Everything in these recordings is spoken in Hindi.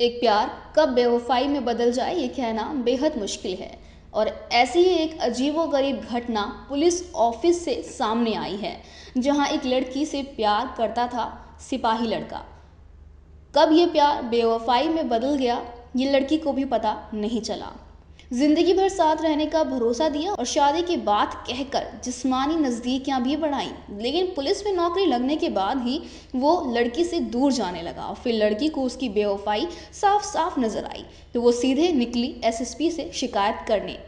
एक प्यार कब बेवफाई में बदल जाए, ये कहना बेहद मुश्किल है। और ऐसी ही एक अजीबोगरीब घटना पुलिस ऑफ़िस से सामने आई है, जहाँ एक लड़की से प्यार करता था सिपाही लड़का। कब ये प्यार बेवफाई में बदल गया, ये लड़की को भी पता नहीं चला। ज़िंदगी भर साथ रहने का भरोसा दिया और शादी की बात कहकर जिस्मानी नज़दीकियाँ भी बढ़ाई। लेकिन पुलिस में नौकरी लगने के बाद ही वो लड़की से दूर जाने लगा और फिर लड़की को उसकी बेवफाई साफ़ साफ़ नज़र आई। तो वो सीधे निकली एसएसपी से शिकायत करने।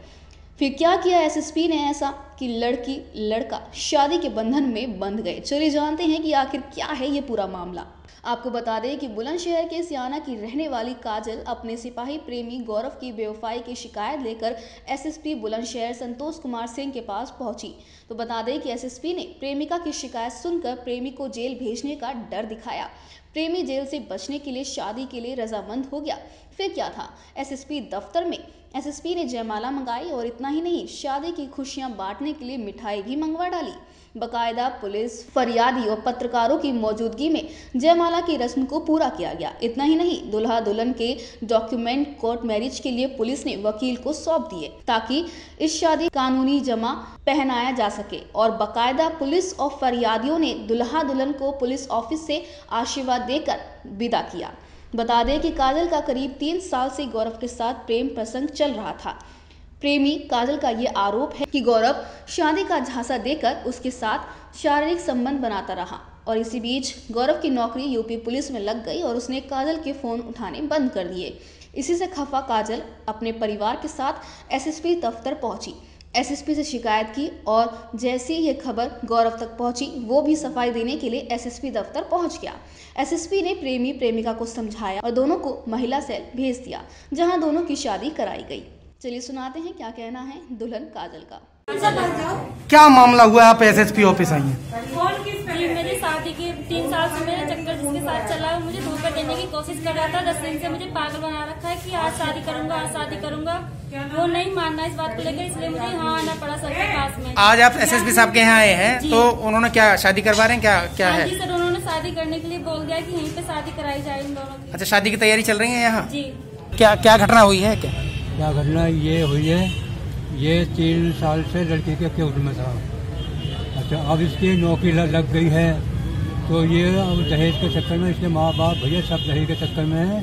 फिर क्या किया एसएसपी ने ऐसा कि लड़की, लड़का शादी के बंधन में बंध गए? चलिए जानते हैं कि आखिर क्या है ये पूरा मामला। आपको बता दें कि बुलंदशहर के सियाना की रहने वाली काजल अपने सिपाही प्रेमी गौरव की बेवफाई की शिकायत लेकर एसएसपी बुलंदशहर संतोष कुमार सिंह के पास पहुँची। तो बता दें कि एसएसपी ने प्रेमिका की शिकायत सुनकर प्रेमी को जेल भेजने का डर दिखाया। प्रेमी जेल से बचने के लिए, शादी के लिए रजामंद हो गया। फिर क्या था? एसएसपी दफ्तर में एसएसपी ने जयमाला मंगाई और इतना ही नहीं, शादी की खुशियाँ बांटने के लिए मिठाई भी मंगवा डाली। बकायदा पुलिस, फरियादी और पत्रकारों की मौजूदगी में जयमाला की रस्म को पूरा किया गया। इतना ही नहीं दुल्हा दुल्हन के डॉक्यूमेंट कोर्ट मैरिज के लिए पुलिस ने वकील को सौंप दिए, ताकि इस शादी कानूनी जमा पहनाया जा सके। और बकायदा पुलिस और फरियादियों ने दुल्हा दुल्हन को पुलिस ऑफ़िस से आशीर्वाद देकर विदा किया। बता दें कि काजल का करीब तीन साल से गौरव के साथ प्रेम प्रसंग चल रहा था। प्रेमी काजल का ये आरोप है कि गौरव शादी का झांसा देकर उसके साथ शारीरिक संबंध बनाता रहा और इसी बीच गौरव की नौकरी यूपी पुलिस में लग गई और उसने काजल के फ़ोन उठाने बंद कर दिए। इसी से खफा काजल अपने परिवार के साथ एसएसपी दफ्तर पहुँची। एसएसपी से शिकायत की और जैसे ही ये खबर गौरव तक पहुँची, वो भी सफ़ाई देने के लिए एसएसपी दफ्तर पहुँच गया। एसएसपी ने प्रेमी, प्रेमिका को समझाया और दोनों को महिला सेल भेज दिया, जहाँ दोनों की शादी कराई गई। चलिए सुनाते हैं क्या कहना है दुल्हन काजल का। क्या मामला हुआ आप एसएसपी ऑफ़िस आई हैं। कोशिश कर रहा था दस दिन से मुझे पागल बना रखा है कि आज शादी करूँगा आज शादी करूँगा। वो नहीं मानना इस बात को लेकर इसलिए मुझे यहाँ आना पड़ा सर के पास में। आज आप एसएसपी साहब के यहाँ आए हैं तो उन्होंने क्या शादी करवा रहे हैं क्या क्या हाँ है? जी सर उन्होंने शादी करने के लिए बोल दिया कि यहीं पे शादी कराई जाए इन दोनों की। अच्छा शादी की तैयारी चल रही है यहाँ? जी। क्या क्या घटना हुई है क्या? क्या घटना ये हुई है ये तीन साल से लड़की के केवट में था? अच्छा अब इसकी नौकरी लग गई है। तो ये अब दहेज के चक्कर में इसके माँ बाप भैया सब दहेज के चक्कर में है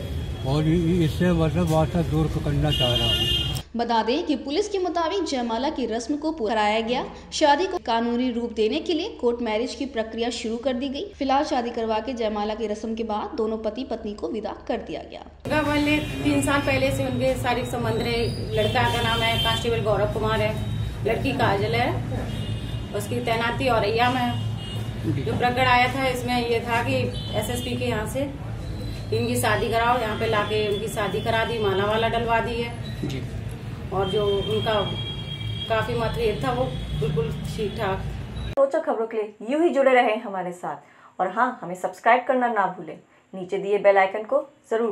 और इससे मतलब वास्ता दूर करना चाह रहा हूँ। बता दें कि पुलिस के मुताबिक जयमाला की रस्म को कराया गया। शादी को कानूनी रूप देने के लिए कोर्ट मैरिज की प्रक्रिया शुरू कर दी गई। फ़िलहाल शादी करवा के जयमाला की रस्म के बाद दोनों पति पत्नी को विदा कर दिया गया। वाले तीन साल पहले से उनके शारीरिक संबंध रहे। लड़का का नाम है कांस्टेबल गौरव कुमार है। लड़की काजल है। उसकी तैनाती औरैया में है। जो प्रकरण आया था इसमें ये था कि एसएसपी के यहाँ से इनकी शादी कराओ यहाँ पे लाके उनकी शादी करा दी माला वाला डलवा दी है। जी। और जो उनका काफ़ी मतभेद था वो बिल्कुल ठीक ठाक रोचक खबरों के लिए यूँ ही जुड़े रहे हमारे साथ। और हाँ हमें सब्सक्राइब करना ना भूलें। नीचे दिए बेल आइकन को ज़रूर